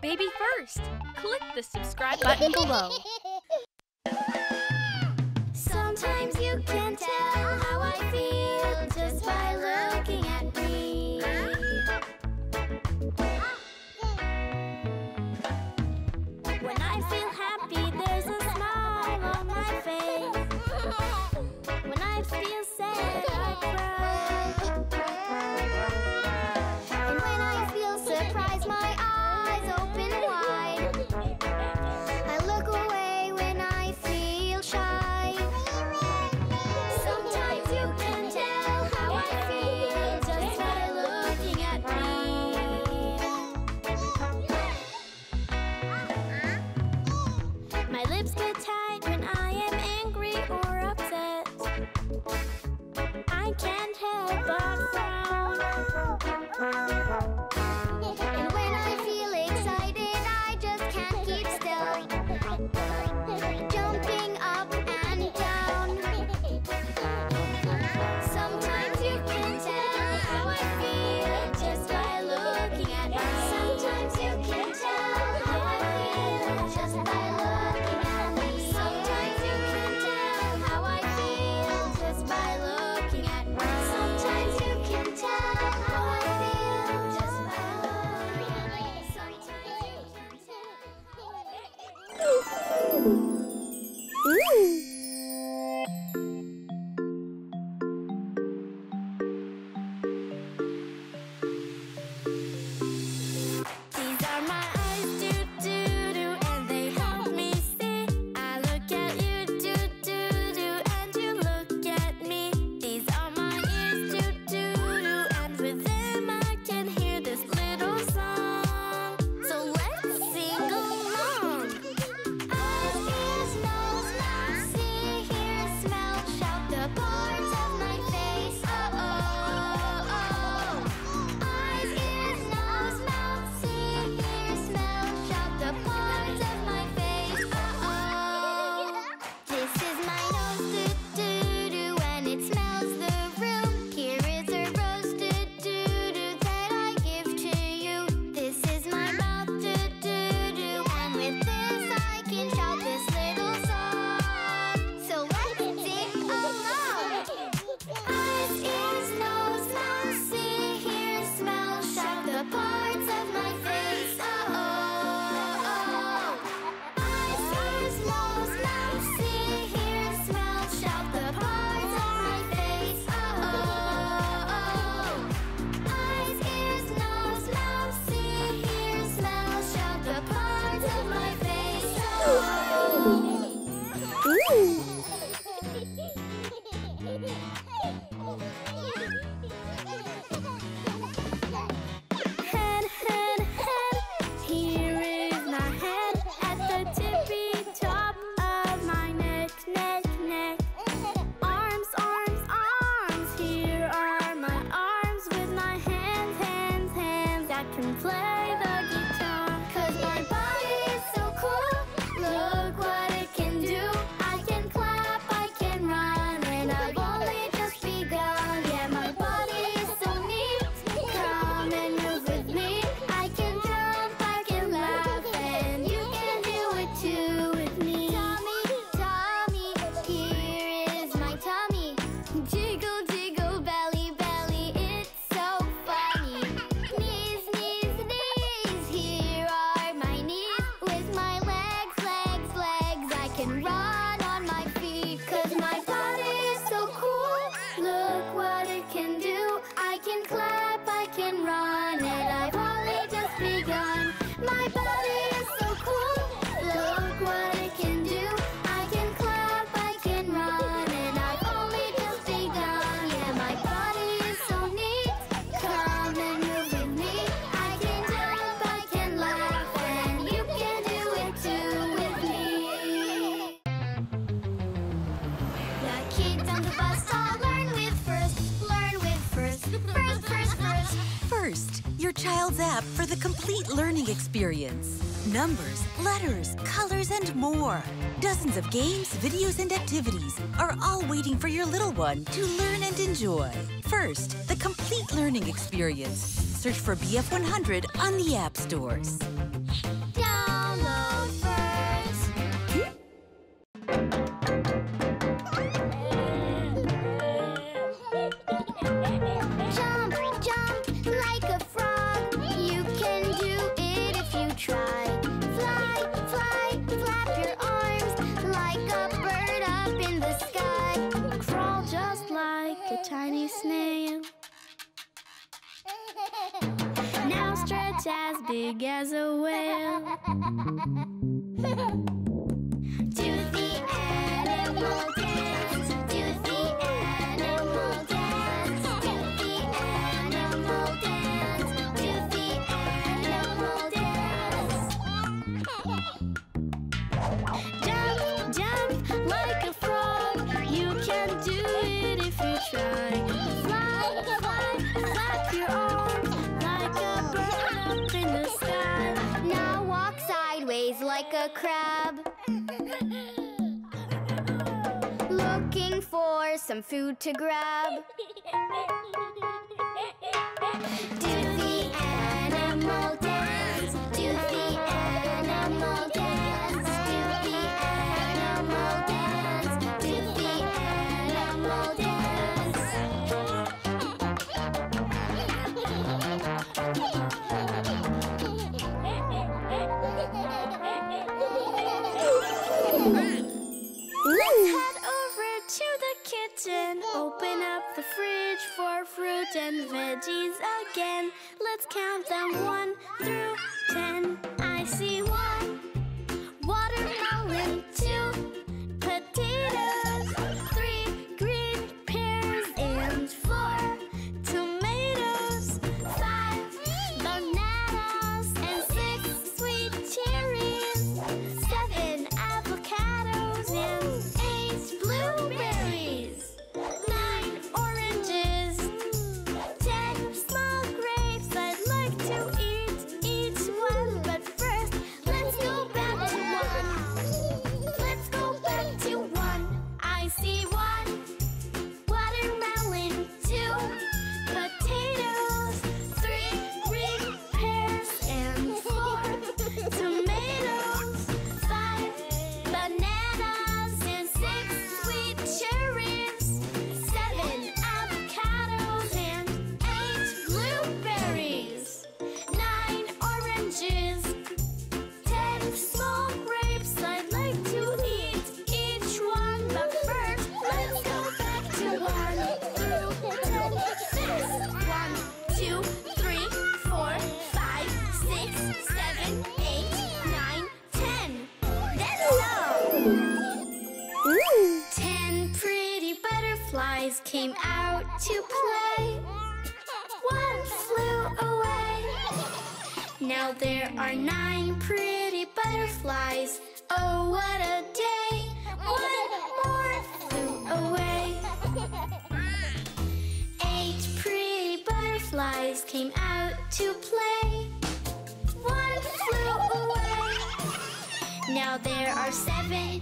baby first. Click the subscribe button below. Sometimes you can tell how I feel just by looking. Bye. experience. Numbers, letters, colors, and more. Dozens of games, videos, and activities are all waiting for your little one to learn and enjoy. First, the complete learning experience. Search for BF100 on the app stores. as big as a whale. like a crab. Looking for some food to grab. Do the animal dance. Do the animal dance. kitchen. Open up the fridge for fruit and veggies again. Let's count them one through ten. I see one. there are nine pretty butterflies. Oh, what a day! One more flew away. Eight pretty butterflies came out to play. One flew away. Now there are seven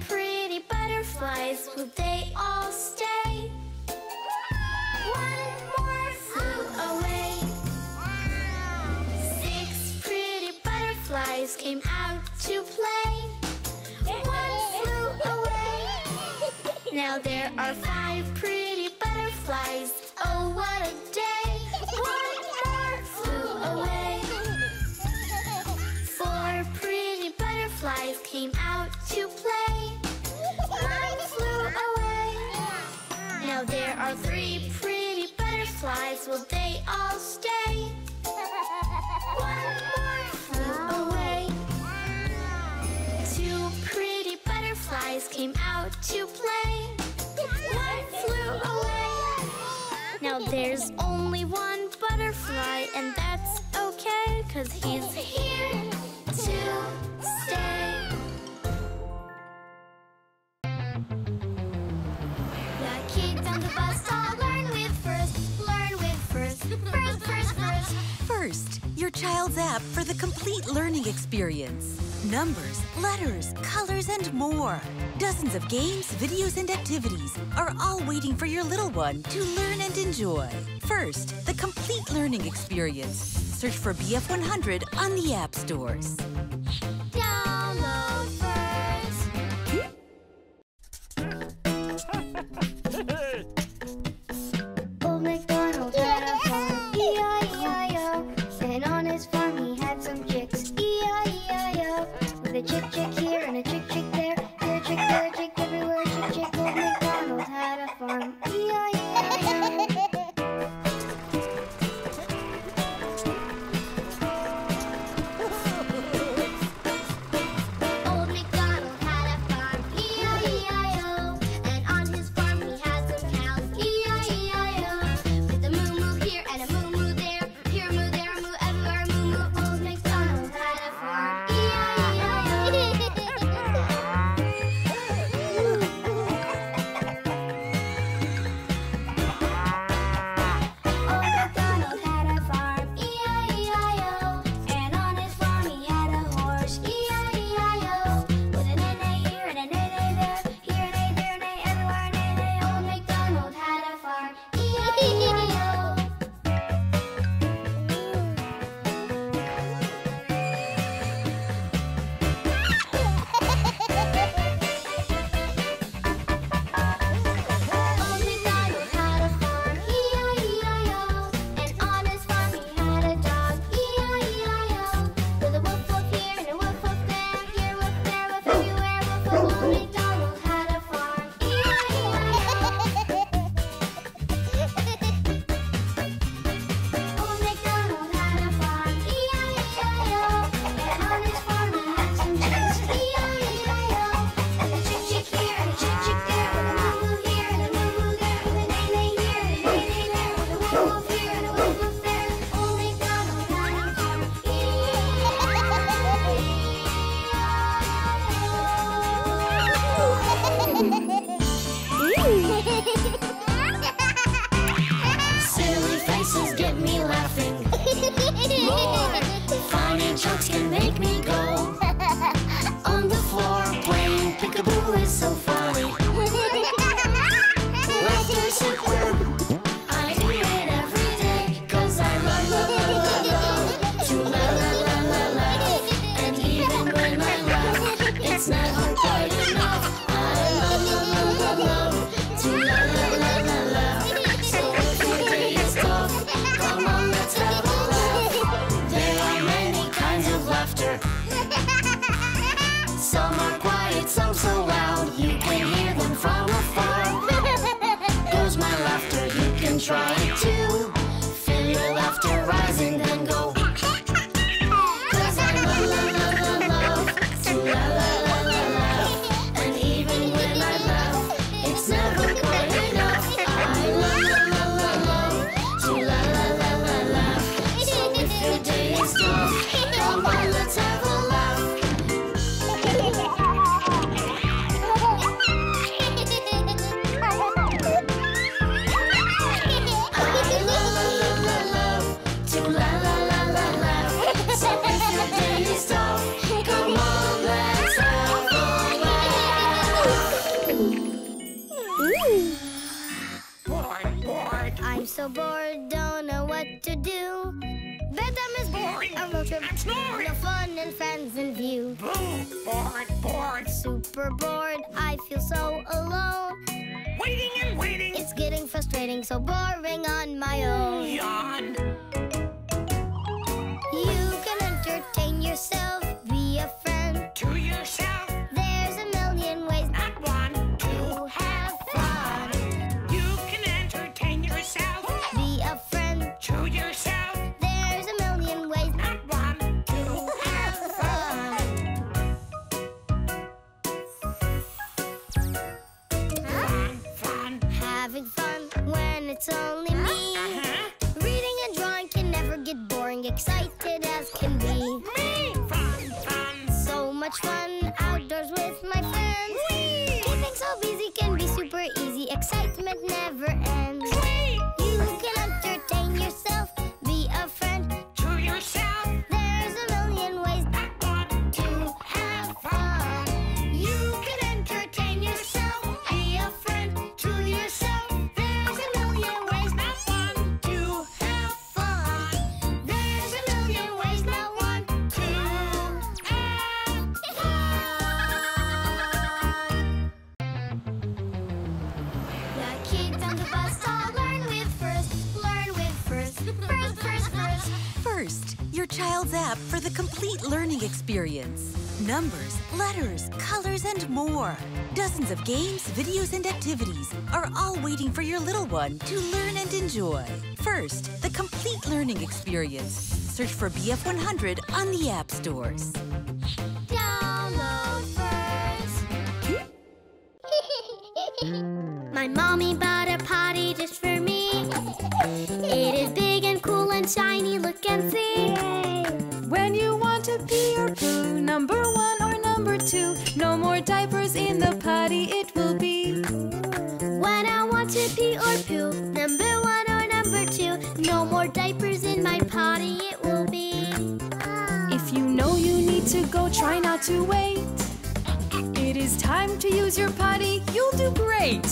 child's app for the complete learning experience. Numbers, letters, colors, and more. Dozens of games, videos, and activities are all waiting for your little one to learn and enjoy. First, the complete learning experience. Search for BF100 on the app stores. much fun outdoors with my friends. Whee! Keeping so busy can be super easy. Excitement never ends. Whee! App for the complete learning experience. Numbers, letters, colors, and more. Dozens of games, videos, and activities are all waiting for your little one to learn and enjoy. First, the complete learning experience. Search for BF100 on the app stores. Download first. My mommy bought a potty and shiny. Look and see. When you want to pee or poo, number one or number two, no more diapers in the potty it will be. When I want to pee or poo, number one or number two, no more diapers in my potty. It will be. If you know you need to go, try not to wait. It is time to use your potty, you'll do great.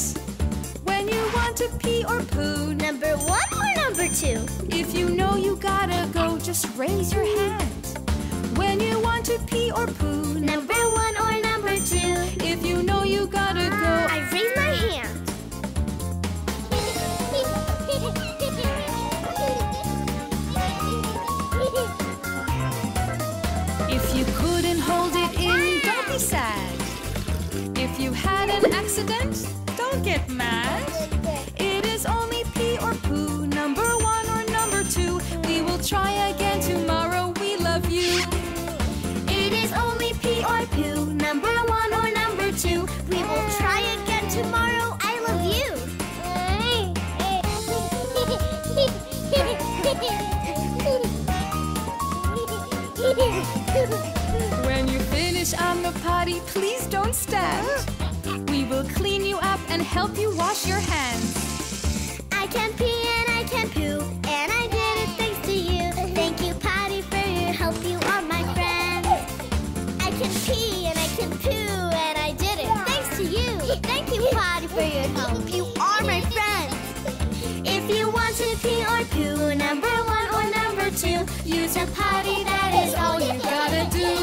When you want to pee or poo, Number one or number two? if you know you gotta go, just raise your hand. When you want to pee or poo, Number one or number two? if you know you gotta go, I raise my hand. If you couldn't hold it in, don't be sad. If you had an accident, don't get mad. It is only pee or poo, number one or number two. We will try again tomorrow. We love you. It is only pee or poo, number one or number two. We will try again tomorrow. I love you. When you finish on the potty, please don't stand. Will clean you up and help you wash your hands. I can pee and I can poo, and I did it thanks to you. Thank you, Potty, for your help. You are my friend. I can pee and I can poo, and I did it thanks to you. Thank you, Patty, for your help. You are my friend. If you want to pee or poo, number one or number two, use a potty. That is all you gotta do.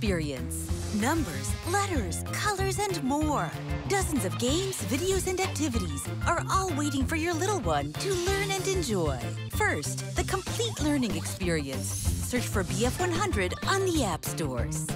experience. Numbers, letters, colors, and more. Dozens of games, videos, and activities are all waiting for your little one to learn and enjoy. First, the complete learning experience. Search for BF100 on the app stores.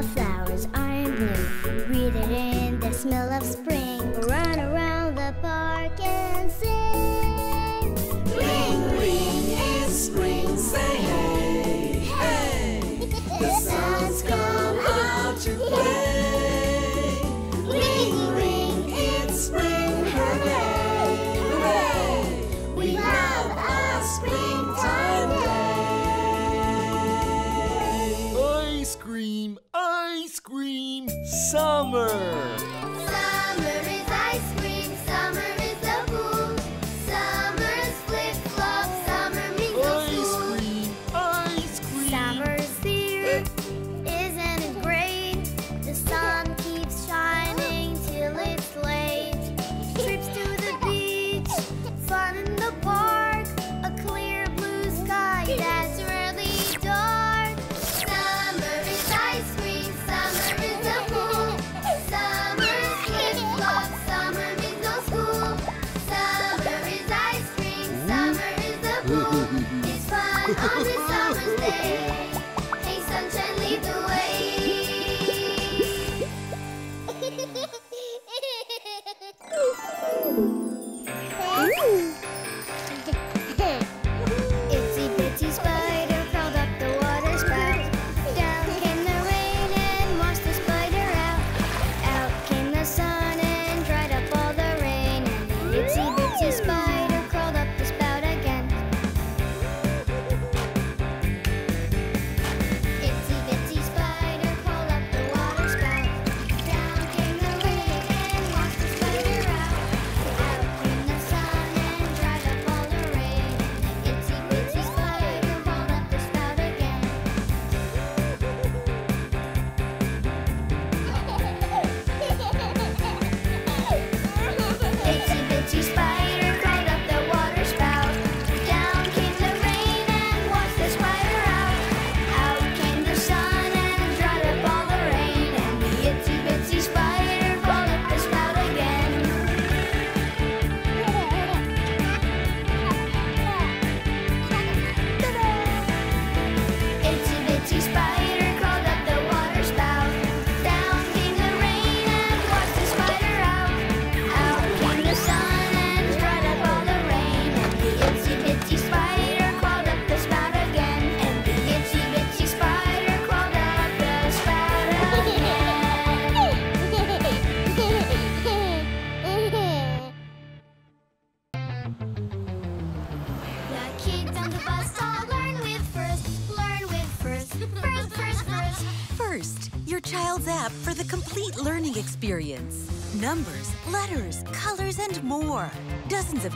the flowers aren't blue. Breathing in the smell of spring. Run around the park and sing. Ring, ring, it's spring, sing.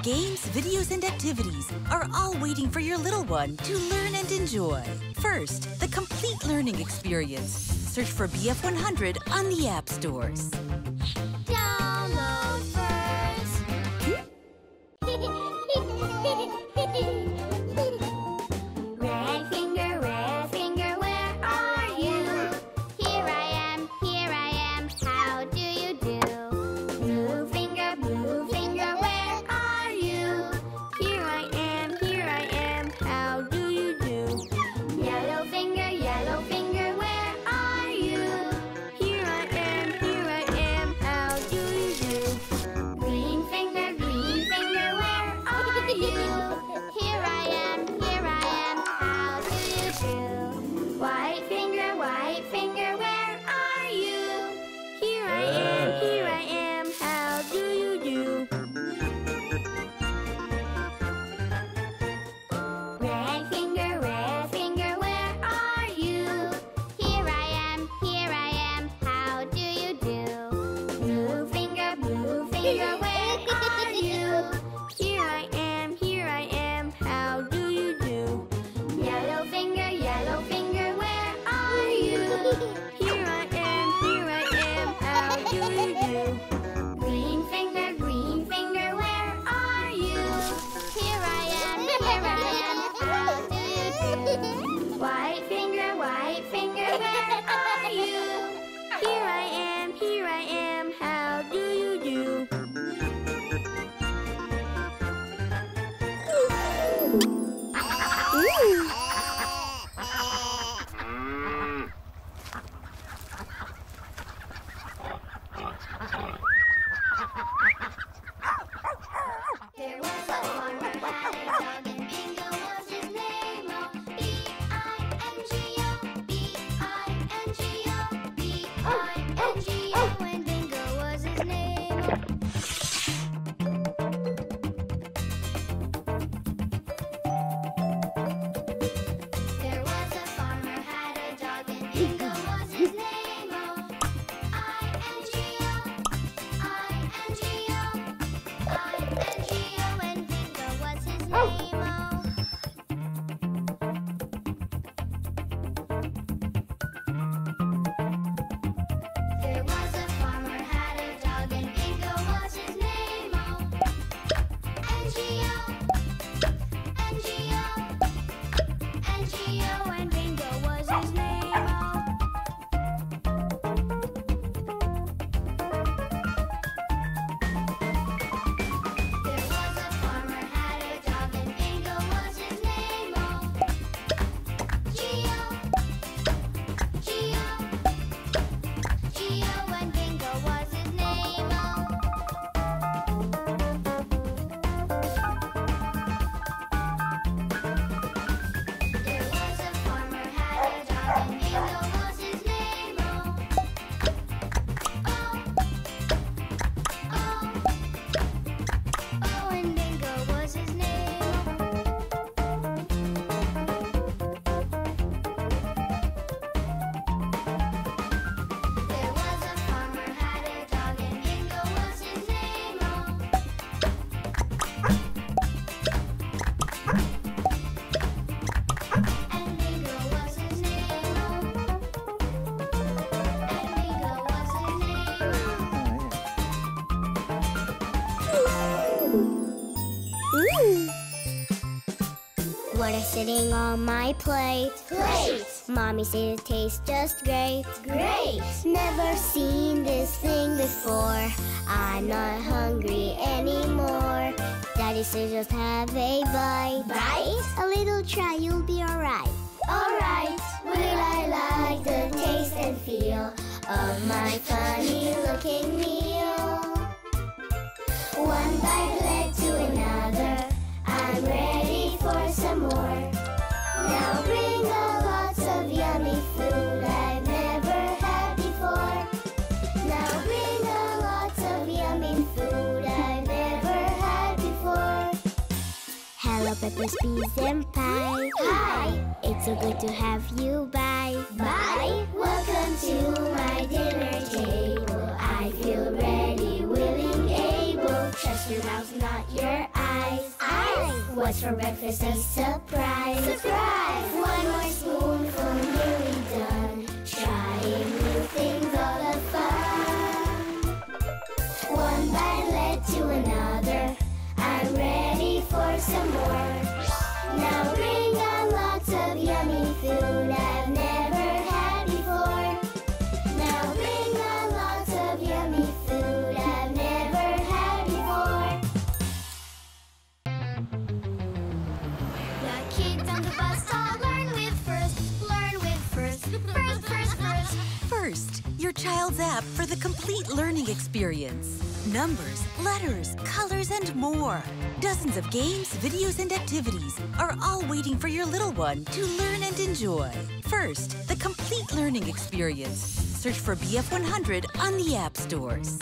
Games, videos, and activities are all waiting for your little one to learn and enjoy. First, the complete learning experience. Search for BF100 on the app stores. What is sitting on my plate? Plate! Mommy said it tastes just great. Great! Never seen this thing before. I'm not hungry anymore. Daddy said just have a bite. Bite? A little try, you'll be alright. Alright! Will I like the taste and feel of my funny looking meal? one bite led to another. I'm ready for some more. Now bring a lots of yummy food I've never had before. Now bring a lots of yummy food I've never had before. Hello, Pepper's Peas and Pie. Hi. It's so good to have you. by. Bye. Welcome to my dinner table. I feel ready. Trust your mouth, not your eyes. Eyes. What's for breakfast? A surprise. Surprise. One more spoonful. App for the complete learning experience. Numbers, letters, colors, and more. Dozens of games, videos, and activities are all waiting for your little one to learn and enjoy. First, the complete learning experience. Search for BF100 on the app stores.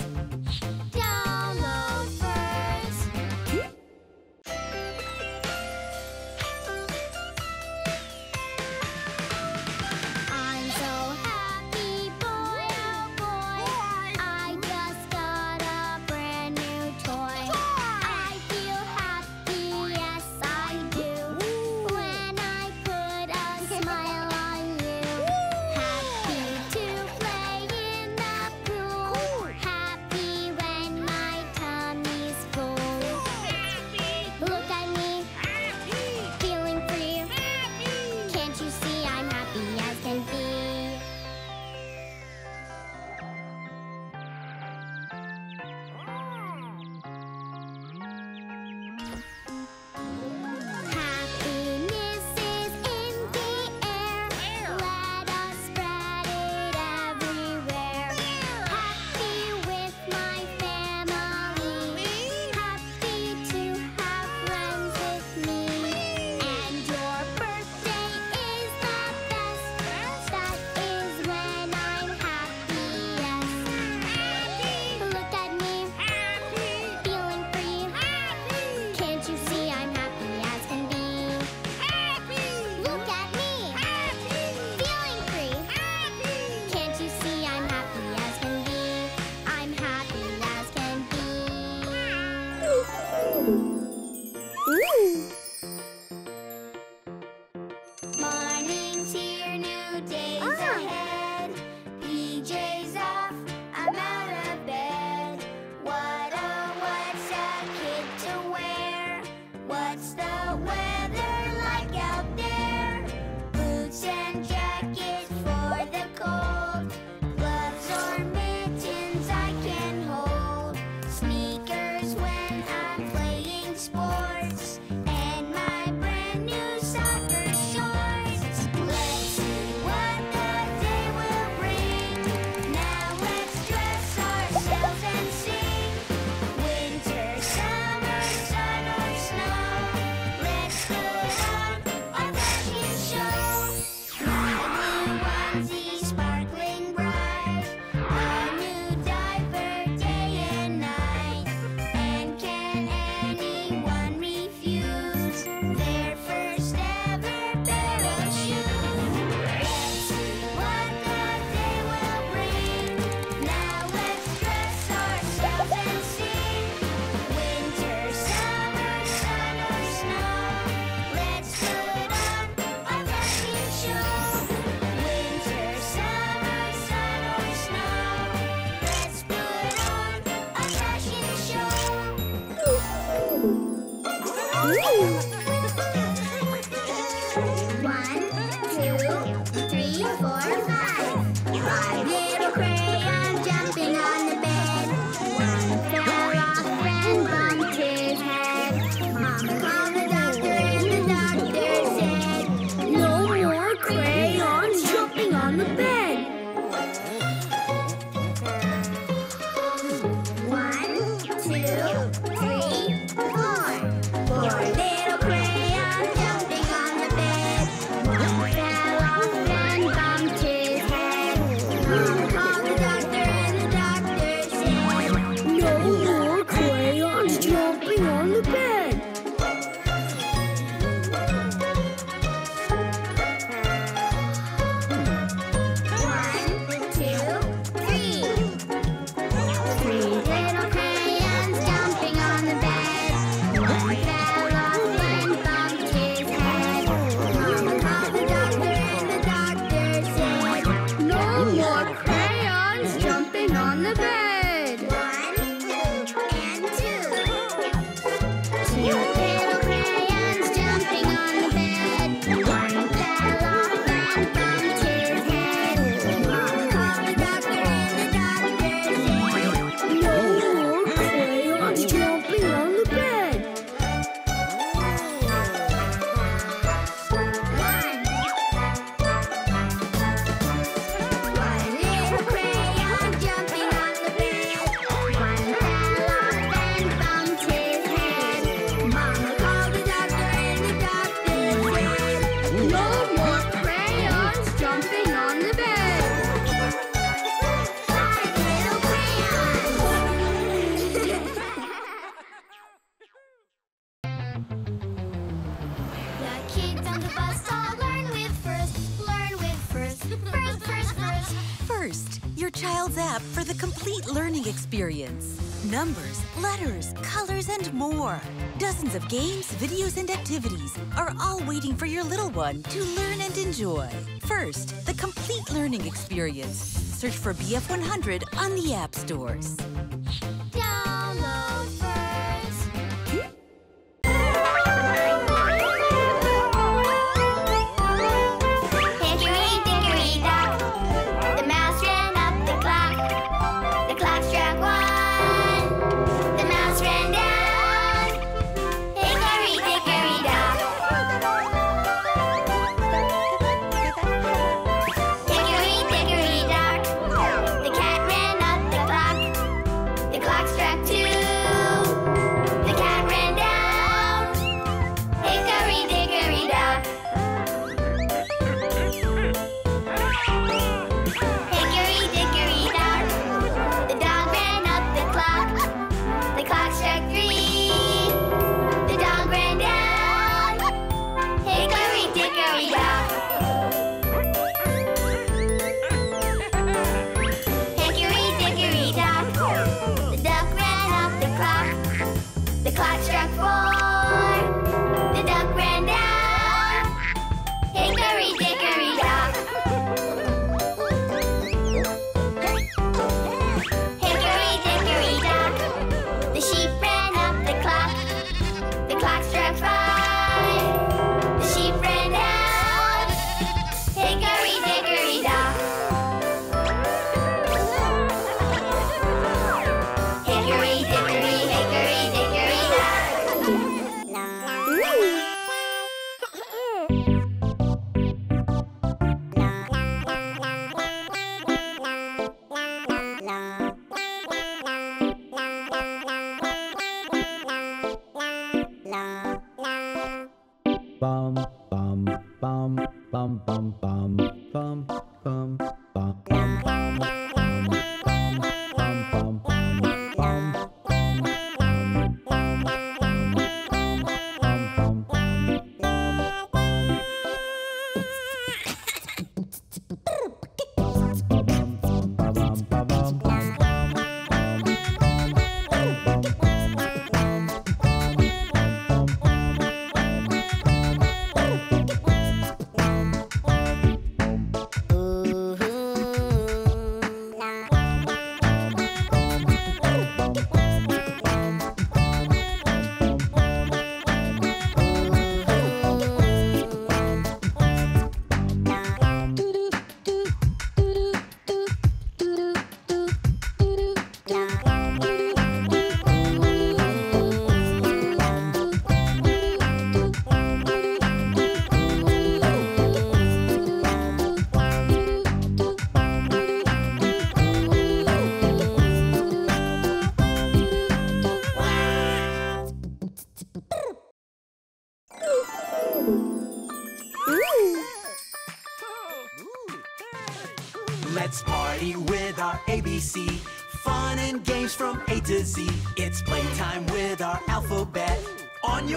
letters, colors, and more. Dozens of games, videos, and activities are all waiting for your little one to learn and enjoy. First, the complete learning experience. Search for BF100 on the app stores.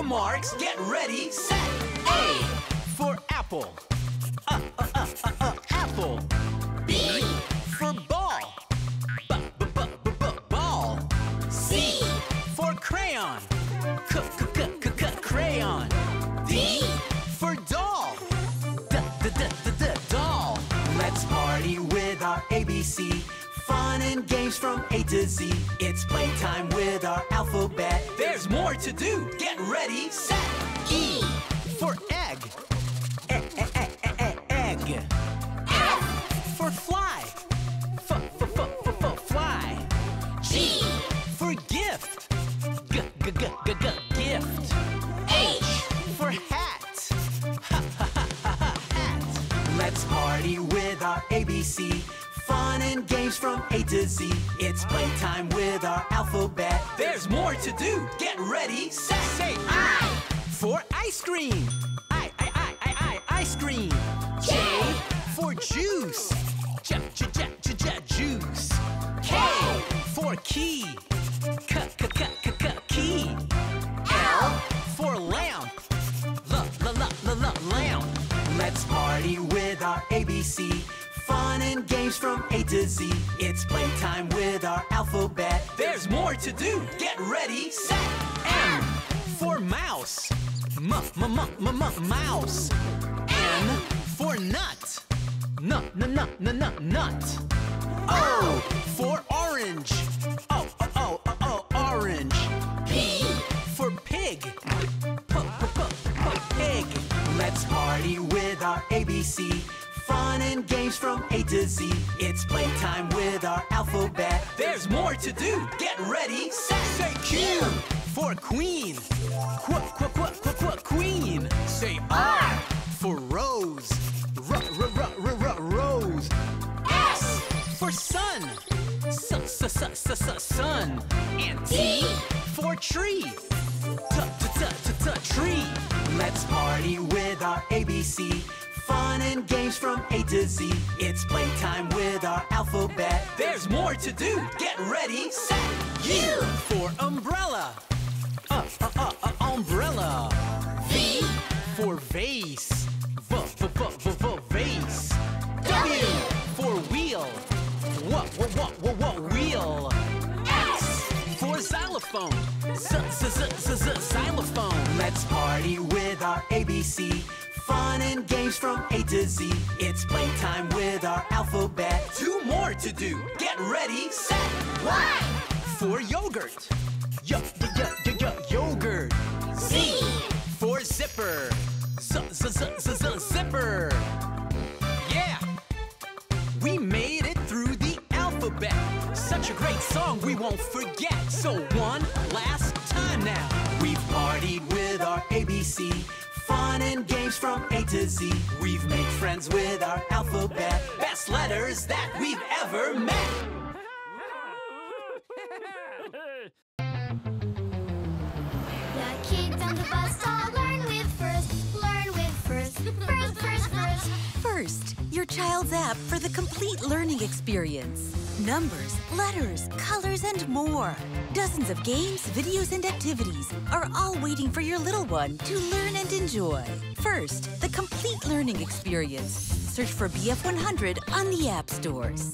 marks, get ready, set! Party with our ABC. Fun and games from A to Z. It's playtime with our alphabet. There's more to do. Get ready, set. M for mouse. M, m, m, m, m, mouse. N for nut. N, n, n, n, n, nut. O for orange. O, o, o, o, ABC. Fun and games from A to Z. It's playtime with our alphabet. There's more to do. Get ready, set. Say Q for queen. Qu, qu, qu, qu, qu, queen. Say R for rose. R, r, r, r, r, rose. S for sun. S, s, s, s, s, sun. And T for tree. T, t, t, t, t, tree. Let's party with our ABC. Fun and games from A to Z. It's playtime with our alphabet. There's more to do. Get ready, set. U for umbrella. Uh, uh, uh, uh, umbrella. V for vase. V, v, v, v, v, vase. W for wheel. W, w, w, w, w, wheel. X for xylophone. Z, z, z, z, xylophone. Let's party with our ABC. Fun and games from A to Z. It's playtime with our alphabet. Two more to do. Get ready, set. Y for yogurt. Y, y, y, y, y, yogurt. Z for zipper. Z, z, z, z, z, zipper. Yeah! We made it through the alphabet. Such a great song we won't forget. So one last time now. We've partied with our ABC. Fun and games from A to Z. We've made friends with our alphabet. Best letters that we've ever met. The kids on the bus all your child's app for the complete learning experience. Numbers, letters, colors, and more. Dozens of games, videos, and activities are all waiting for your little one to learn and enjoy. First, the complete learning experience. Search for BF100 on the app stores.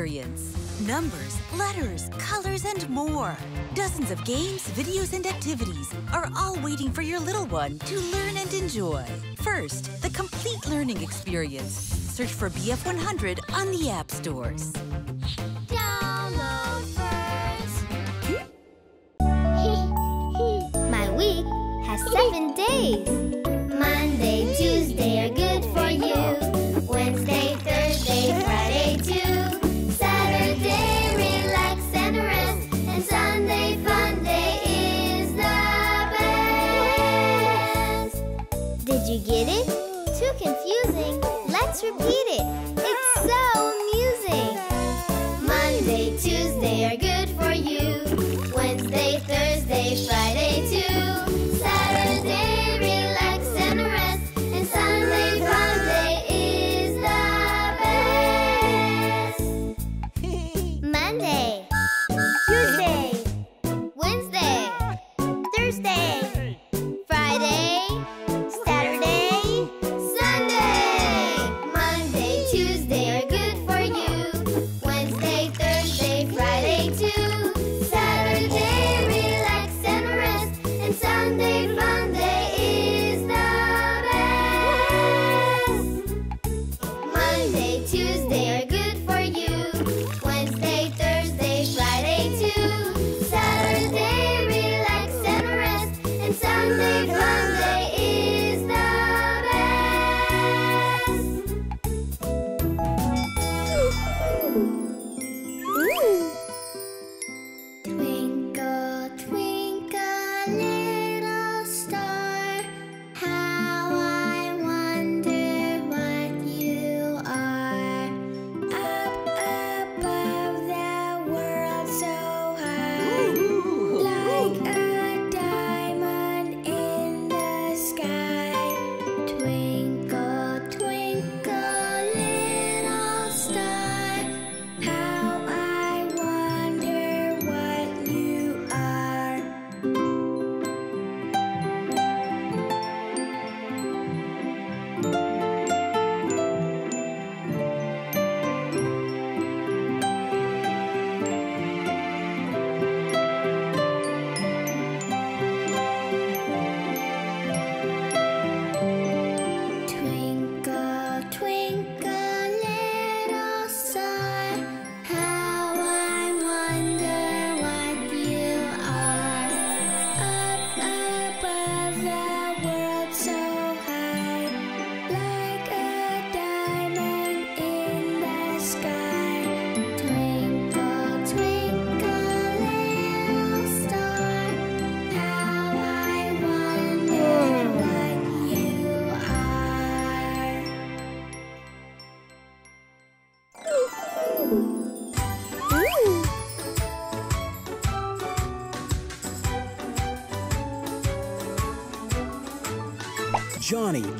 experience. Numbers, letters, colors, and more. Dozens of games, videos, and activities are all waiting for your little one to learn and enjoy. First, the complete learning experience. Search for BF100 on the app stores.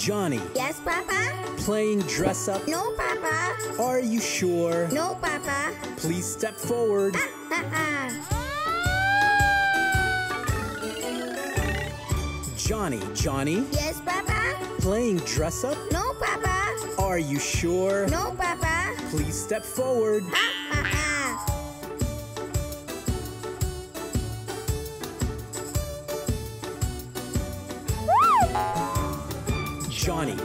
Johnny. Yes, Papa? Playing dress up? No, Papa. Are you sure? No, Papa. Please step forward. Ah, Johnny, Johnny? Yes, Papa? Playing dress up? No, Papa. Are you sure? No, Papa. Please step forward. Ah,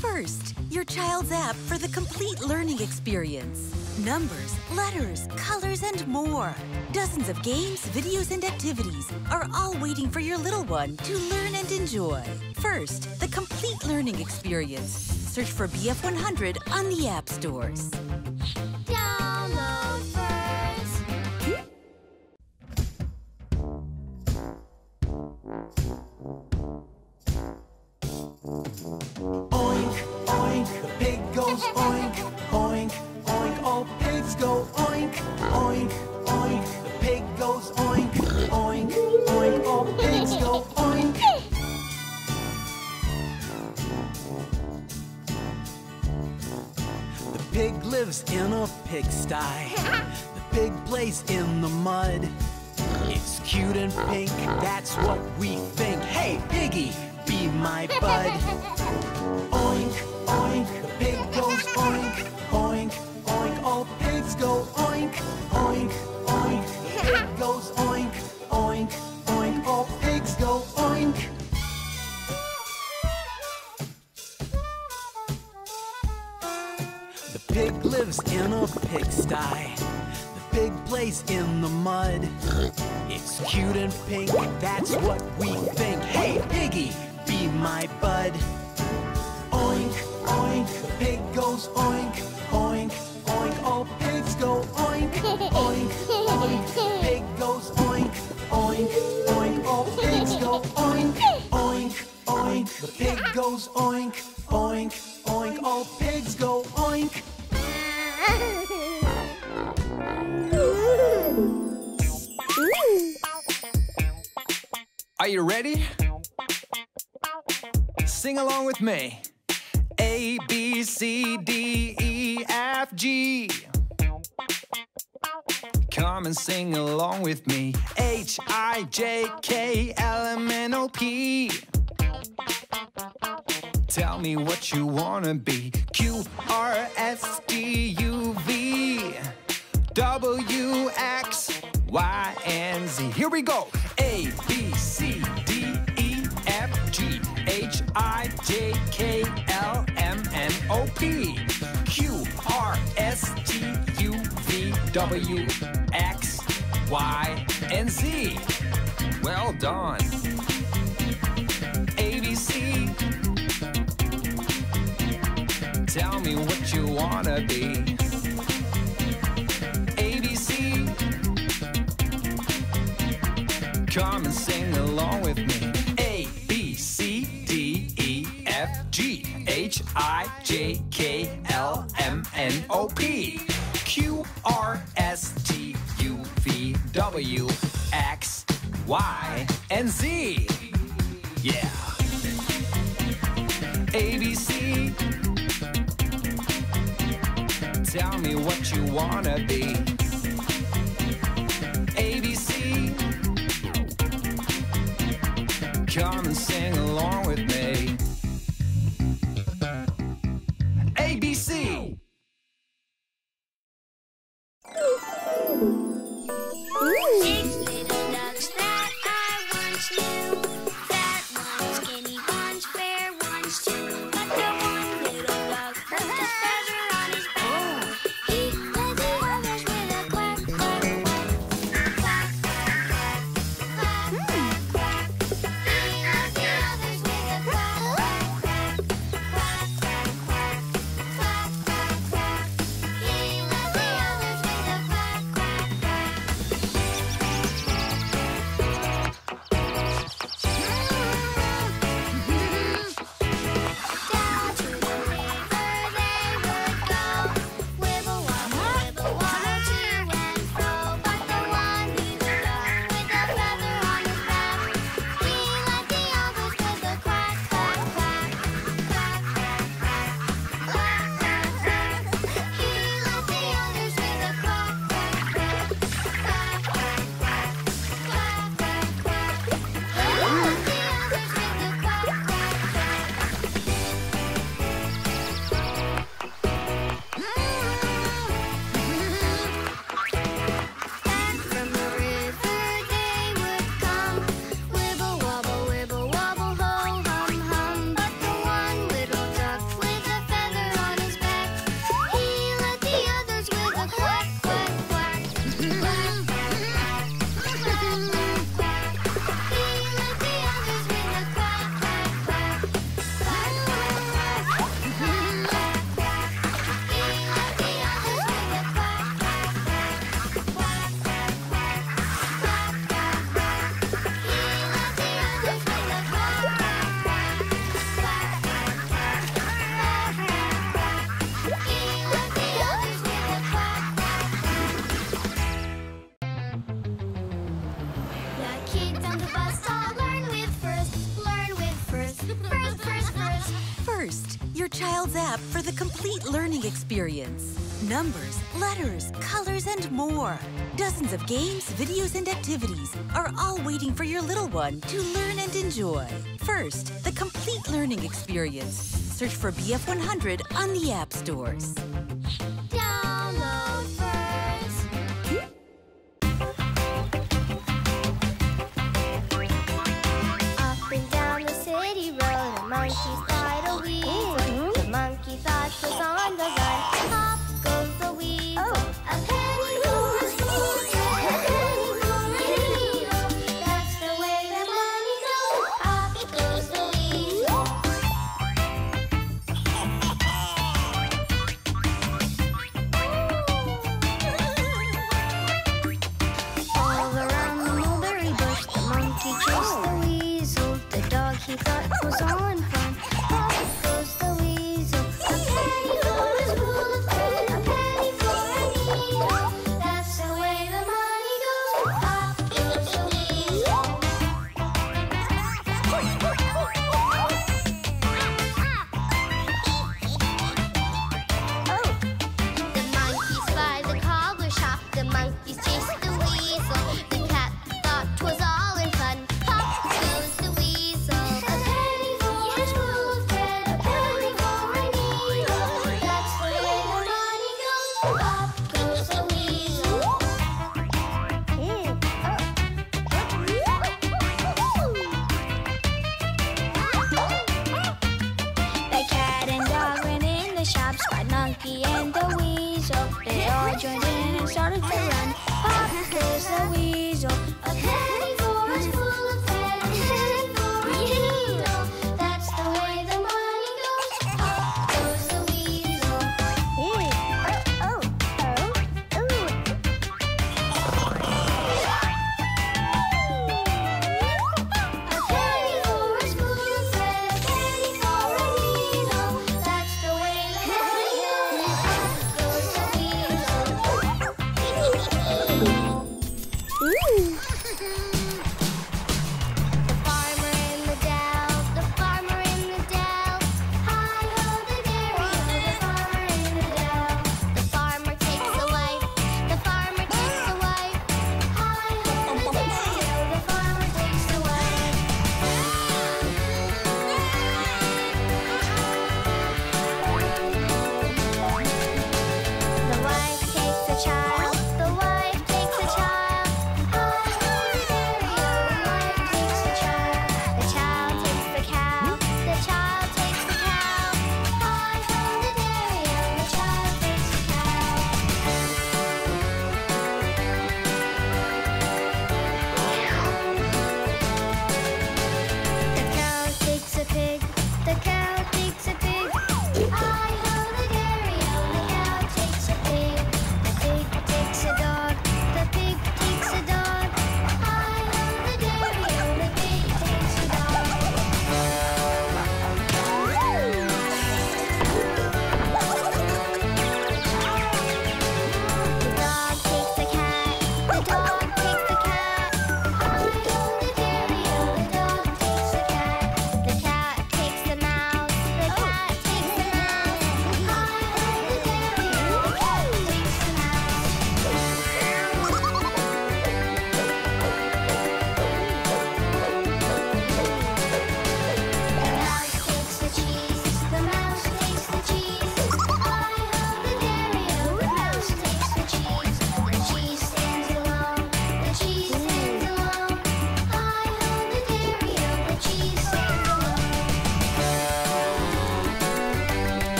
First, your child's app for the complete learning experience. Numbers, letters, colors, and more. Dozens of games, videos, and activities are all waiting for your little one to learn and enjoy. First, the complete learning experience. Search for BF100 on the app stores. What we with me. A, B, C, D, E, F, G. Come and sing along with me. H, I, J, K, L, M, N, O, P. Tell me what you wanna be. Q, R, S, D, U, V, W, X, Y, and Z. Here we go. I J K L M N O P Q R S T U V W X Y and Z. Well done. ABC. Tell me what you wanna be. ABC. Come and G H I J K L M N O P Q R S T U V W X Y and Z. Yeah. ABC. Tell me what you wanna be. ABC. Come and sing along with me. complete learning experience. Numbers, letters, colors, and more. Dozens of games, videos, and activities are all waiting for your little one to learn and enjoy. First, the complete learning experience. Search for BF100 on the app stores.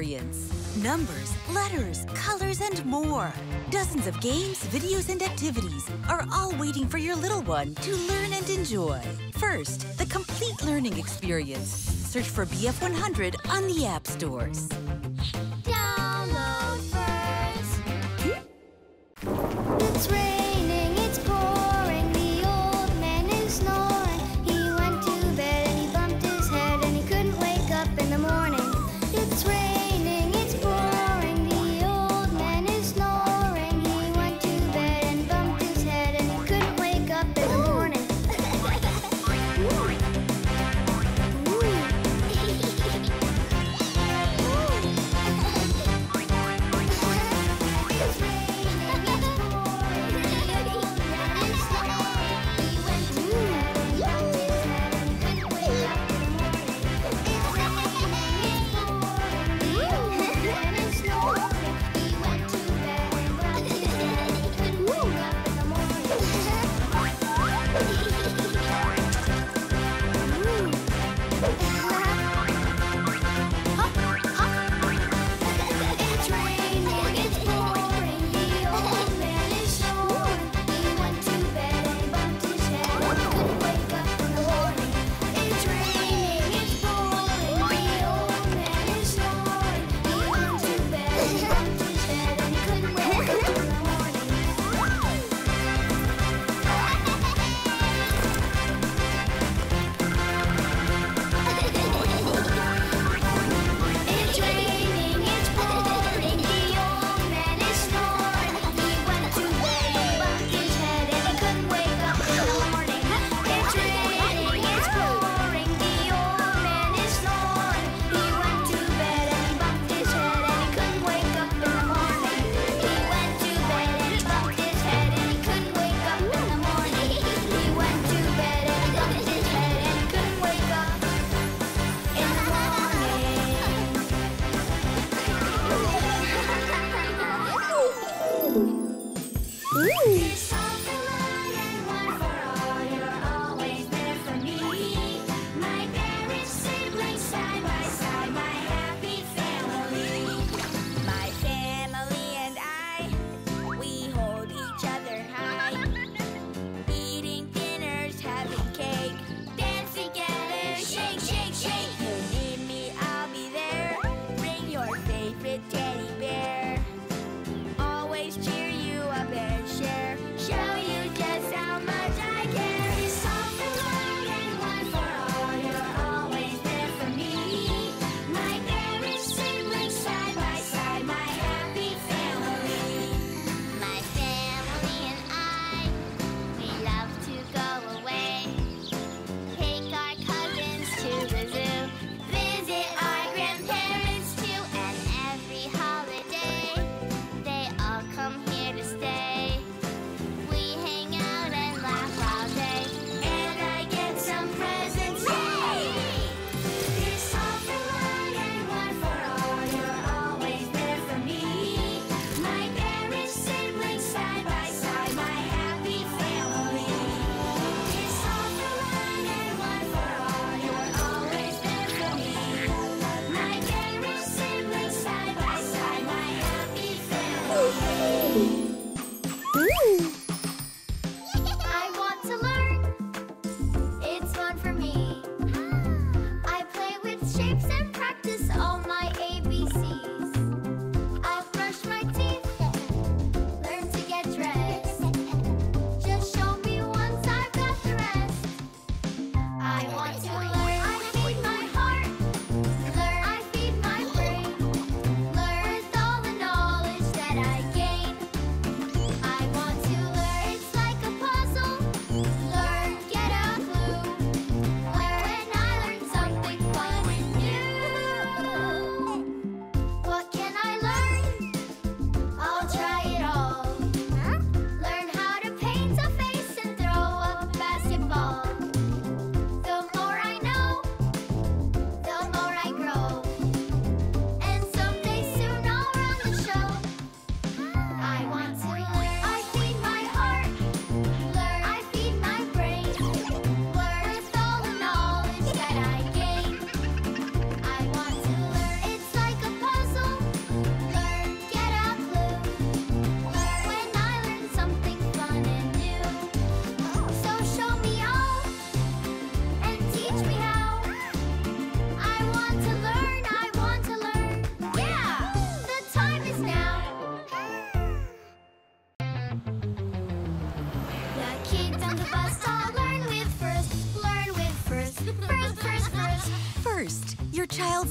experience. Numbers, letters, colors, and more. Dozens of games, videos, and activities are all waiting for your little one to learn and enjoy. First, the complete learning experience. Search for BF100 on the app stores.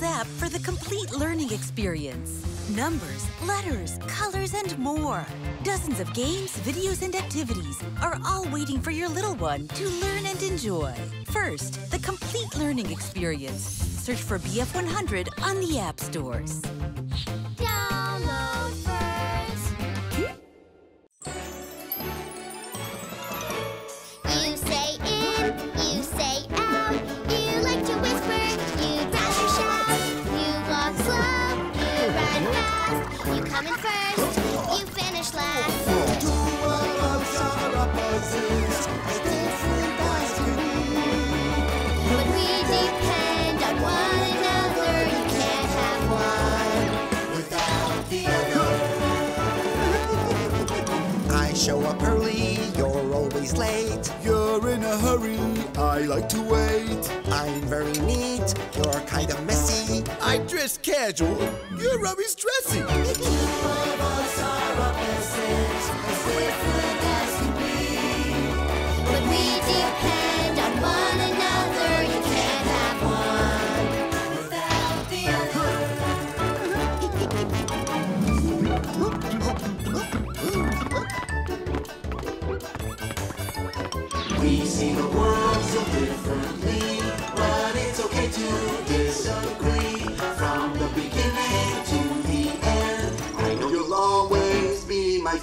App for the complete learning experience. Numbers, letters, colors, and more. Dozens of games, videos, and activities are all waiting for your little one to learn and enjoy. First, the complete learning experience. Search for BF100 on the app stores. show up early, you're always late. You're in a hurry, I like to wait. I'm very neat, you're kinda messy. I dress casual, you're always dressy.